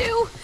do?